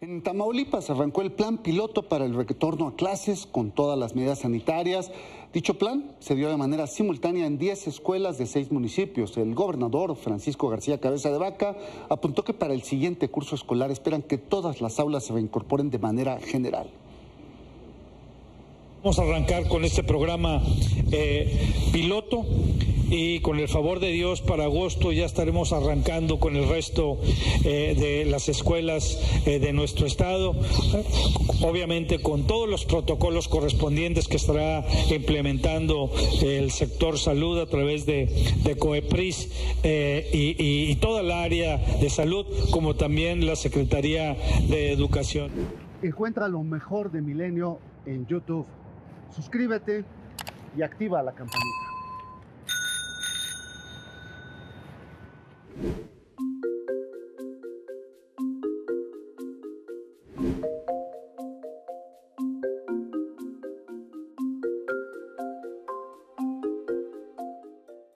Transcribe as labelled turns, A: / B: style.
A: En Tamaulipas arrancó el plan piloto para el retorno a clases con todas las medidas sanitarias. Dicho plan se dio de manera simultánea en 10 escuelas de 6 municipios. El gobernador Francisco García Cabeza de Vaca apuntó que para el siguiente curso escolar esperan que todas las aulas se reincorporen de manera general.
B: Vamos a arrancar con este programa eh, piloto y con el favor de Dios para agosto ya estaremos arrancando con el resto eh, de las escuelas eh, de nuestro estado, obviamente con todos los protocolos correspondientes que estará implementando el sector salud a través de, COEPRIS y, y toda el área de salud, como también la Secretaría de Educación.
A: Encuentra lo mejor de Milenio en YouTube. Suscríbete y activa la campanita.